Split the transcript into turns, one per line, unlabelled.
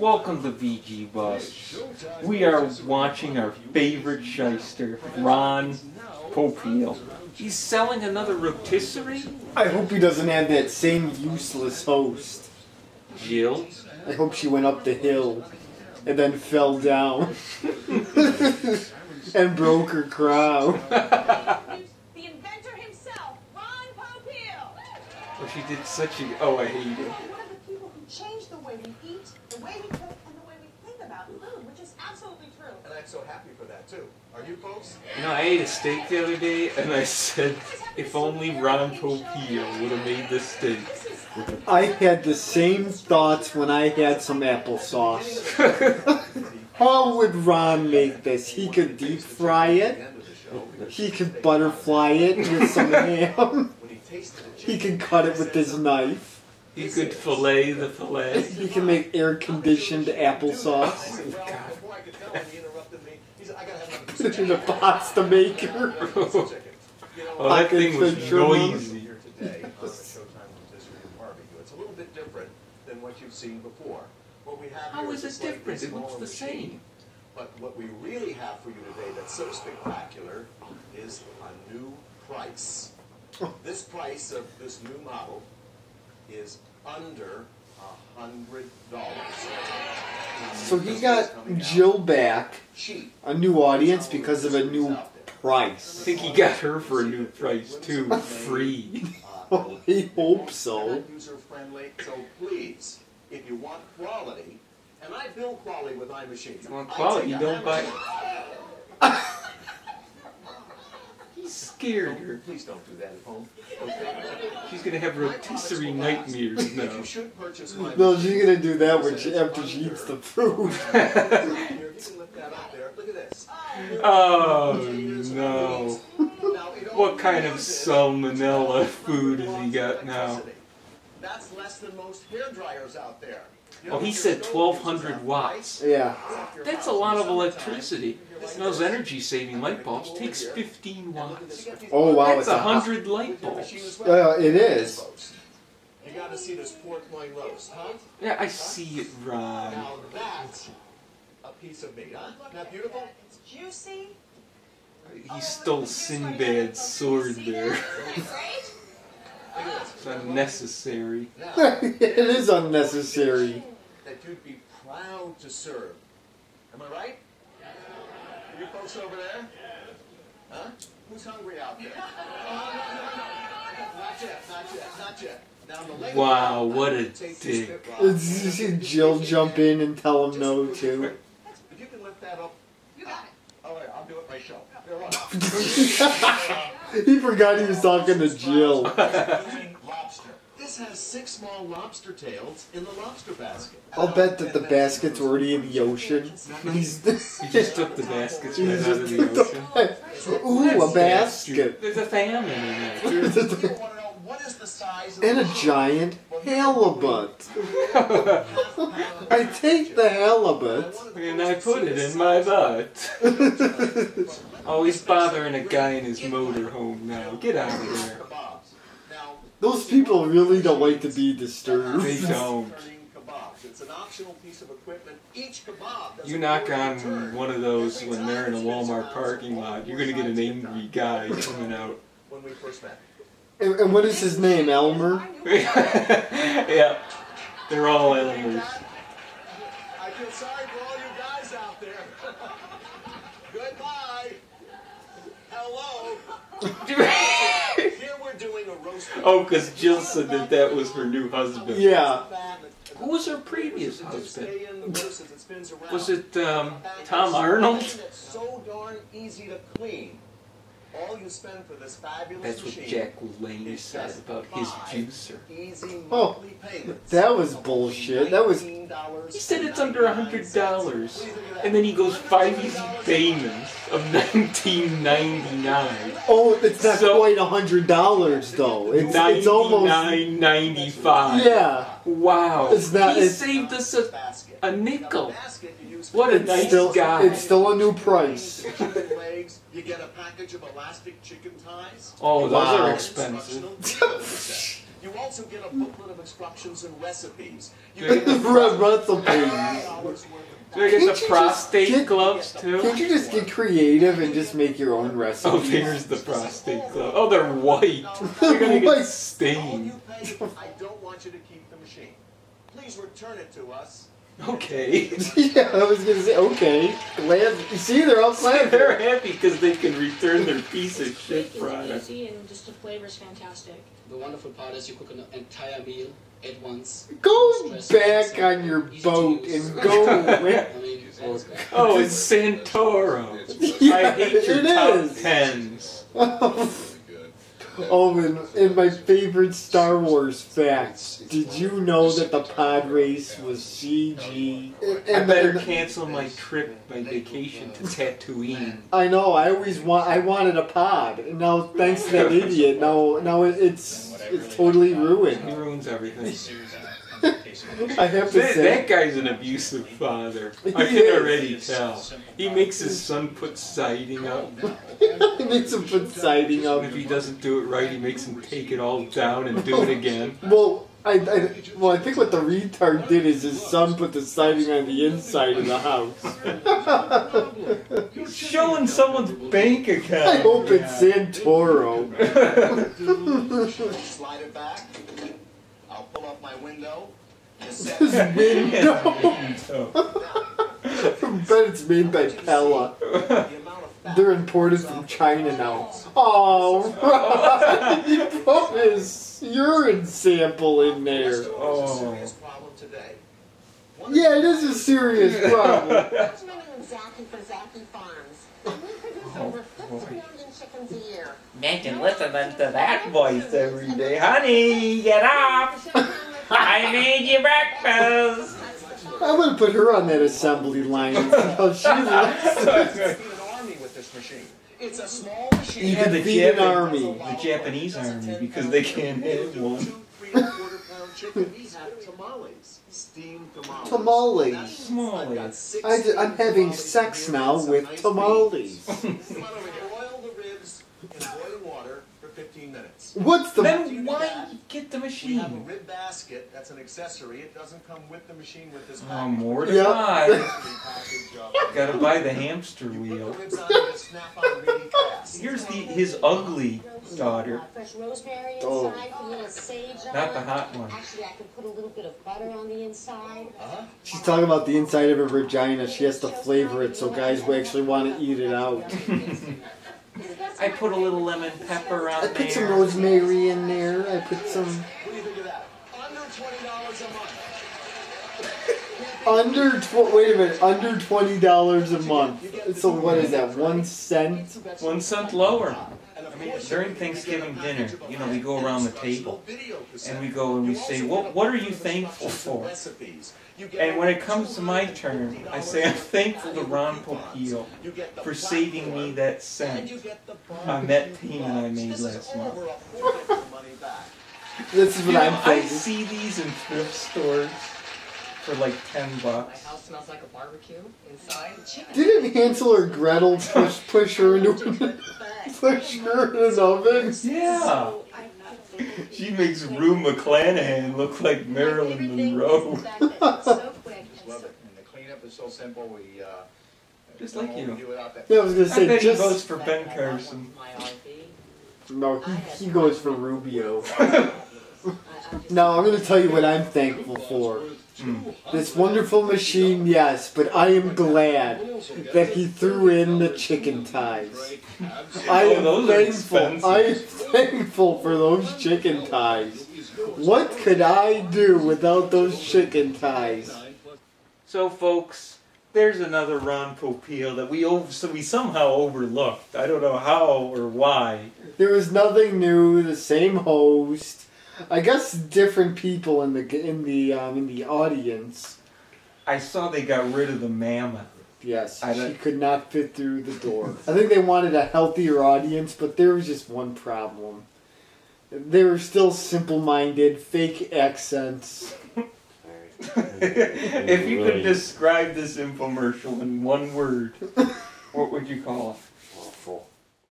Welcome to VG Busts. We are watching our favorite shyster, Ron Popeil. He's selling another rotisserie?
I hope he doesn't have that same useless host.
Jill?
I hope she went up the hill and then fell down and broke her crown.
The inventor himself, Ron Popeil.
Oh, she did such a. Oh, I hate it.
One of the people who changed the way we eat, the way we cook, and the way we think about food, which is absolutely true.
And I'm so happy for that too. Are you folks?
You know, I ate a steak the other day, and I said, if only Ron Popeil would have made this steak.
I had the same thoughts when I had some applesauce. How would Ron make this? He could deep fry it. He could butterfly it with some ham.
He tasted
He could cut it with his knife.
He could fillet the fillet.
He can make air conditioned applesauce.
Oh gotta have another piece
Put
of
it in a pasta maker.
chicken. You know,
Oh, that
Pocket
thing was
fisherman.
noisy.
here today on the Showtime Rotisserie Barbecue. It's a little bit different than what you've seen before. What we have
How
here
is it different? It looks the same.
But what we really have for you today that's so spectacular is a new price. This price of this new model is under a hundred dollars.
So he got Jill back, a new audience because of a new price.
I think he got her for a new price, too. Free.
I hope so.
User friendly. So please, if you want quality, and I build quality with iMachine.
You want quality, you don't buy-
hammer-
He scared her.
Please don't do that at home. Okay?
She's gonna have rotisserie nightmares
If
now.
you should purchase my
No, she's gonna do that when she, after she eats the food.
Here, you can lift that up there. Look at this.
Oh no.
some beans. Now, it
What kind of salmonella food has he got now?
That's less than most hair dryers out there. You
Oh, he said 1200 watts.
Yeah.
That's a lot of
summertime,
electricity. Those energy saving light bulbs takes 15 watts.
Oh wow,
That's
it's
a
a
hundred light bulbs.
Uh, it is.
You gotta see this pork loin roast, huh?
Yeah, I see it, Ron.
Now that's a piece of meat, huh? Isn't that beautiful?
It's juicy.
He stole Sinbad's sword there. It's unnecessary.
Now,
it is unnecessary.
that you'd be proud to serve. Am I right? You folks over there? Huh? Who's hungry out there? Oh, no, no, no. Not yet, not yet, not yet. Now,
Wow,
part,
what
I'm
a
gonna take this
dick.
bit wrong.
It's, you see Jill jump in and tell him no too.
If you can lift that up.
You got it.
All right, I'll do it myself.
He forgot he was talking to Jill.
This has six small lobster tails in the lobster basket.
I'll bet that the basket's already in the ocean. He's
He just took the baskets
He
right out of the
took
ocean.
Ooh, a basket.
There's a famine in there.
You want to know what is the size of
And a giant halibut. I take the halibut.
And I put it in my butt. Always bothering a guy in his motorhome now. Get out of there.
Those people really don't like to be disturbed.
They don't.
It's an optional piece of equipment. Each kebab does
You knock on
turn.
one of those when they're in a
time it spins
Walmart parking lot. You're gonna get an angry guy coming out.
When we first met.
And, and what is his name, Elmer?
yeah, they're all Elmers.
I feel sorry for all you guys out there. Goodbye. Hello. Here we're doing a roast.
oh, because Jill said that that was her new husband.
Yeah.
Who was her previous
Just
husband?
stay in the roast as it spins around.
Was it um, Tom Arnold?
so darn easy to clean. All you spend for this fabulous
That's what Jack LaLanne said about his juicer.
Easy
Oh,
monthly payments.
That was bullshit. That was.
He said it's under a hundred dollars, and then he goes five easy payments of nineteen ninety nine.
Oh, it's not
So-
quite a hundred dollars though. It's it's almost.
Ninety-nine ninety-five.
Yeah.
Wow.
It's not-
He
it's-
saved us a,
basket.
a nickel.
Basket you use for
What a
It's
nice
still.
guy.
It's still a new price.
legs. You get a package of elastic chicken ties.
Oh, those
Wow.
are expensive.
You also get a booklet of instructions and recipes. You
The
get
red recipes.
worth
Do I get
Can't you
the
just
prostate
get-
gloves too?
Can't you just get creative and just make your own
Oh,
recipes?
there's the prostate glove. Oh, they're white. They're gonna
White.
get stained.
I don't want you to keep the machine. Please return it to us.
Okay.
yeah, I was gonna say okay. Glad. You see, they're all glad.
They're happy because they can return their piece of shit
Quick and
product.
easy, and just the flavor's fantastic.
The wonderful part is you cook an entire meal at once.
Go back on your boat and go.
I
with-
mean.
Oh, it's Santoro.
Yeah,
I hate your
it
top
is.
tens.
Oh, Oh, and, and my favorite Star Wars fact. Did you know that the pod race was CG? And,
I
and
better cancel my trip, my vacation to Tatooine.
I know. I always want. I wanted a pod, and now thanks to that idiot, now now it's it's totally ruined.
He ruins everything.
I have to
That,
say.
that guy's an abusive father. I can already tell. He makes his son put siding up.
he makes him put siding up.
If he doesn't do it right, he makes him take it all down and do it again.
Well, I, I well I think what the retard did is his son put the siding on the inside of the house.
He's showing someone's bank account.
I hope it's Santoro.
Slide it back. I'll pull up my window. The set-
His window. I it's made by Pella.
the amount of fat
They're imported from China now. Oh, right. He put his urine sample in there.
Oh.
Serious problem today. One
Yeah, it is a serious problem.
What's my name Zacky for Zacky Farms? We produce
Oh,
over 50
boy.
Million chickens a year.
Imagine listening to that voice every day. Honey, get up! I made you breakfast!
I'm gonna put her on that assembly line and see how she looks.
feed an army with this machine. It's a small machine.
You
Yeah,
can
the
an
Japan-
army.
The Japanese army, because they can't hit one.
Two, three and a quarter pound chicken. These have tamales. Steamed tamales.
Tamales.
That's- I've got six
I ju- I'm having
tamales
sex now with tamales.
beans. Come on over here. Boil the ribs in boiling water for 15 minutes.
What's the?
Then why get the machine?
We have a rib basket. That's an accessory. It doesn't come with the machine with this
Oh,
package.
more to
Yeah.
buy.
Package of-
Gotta buy the hamster
You
wheel.
the ribs on and snap on really.
Here's the his ugly daughter.
Fresh rosemary
Oh.
inside, put a little sage
Not the hot one.
Actually, I could put a little bit of butter on the inside.
Uh-huh.
She's talking about the inside of her vagina. She has to flavor it so guys will actually want to eat it out.
I put a little lemon pepper on there.
I put some rosemary in there. I put some
What do you think of that? Under twenty dollars a month.
Under. Tw- wait a minute, under twenty dollars a month. So what is that? One cent?
One cent lower. I mean, during Thanksgiving dinner, you know, we go around the table and we go and we say, "What what are you thankful for?"
recipes. You get
And when it comes to my turn, I say I'm thankful to Ron Popeil
You get the
for saving me that cent
you get the
on that payment I made last month.
over a quarter of your money back.
This is what I'm
I see these in thrift stores for like ten bucks.
My house smells like a barbecue inside.
Didn't Hansel or Gretel push push her into push her in an oven?
Yeah,
So I think
she makes Rue McClanahan look like Marilyn Monroe.
So and
Love it. And the cleanup is so simple. We uh,
Just like you.
Do it.
Yeah, I was gonna say
bet he
just
for Ben Carson.
My RV.
no. He, he goes for Rubio.
I, I
Now I'm gonna tell you what I'm thankful for.
Mm.
This wonderful machine, yes, but I am glad that he threw in the chicken ties. I
Oh,
am
those
thankful. I am thankful for those chicken ties. What could I do without those chicken ties?
So, folks, there's another Ron Popeil that we ov- so we somehow overlooked. I don't know how or why.
There was nothing new. The same host. I guess different people in the in the um, in the audience.
I saw they got rid of the mammoth.
Yes,
I
she
don't-
could not fit through the door. I think they wanted a healthier audience, but there was just one problem. They were still simple-minded, fake accents.
if you could describe this infomercial in one word, what would you call it?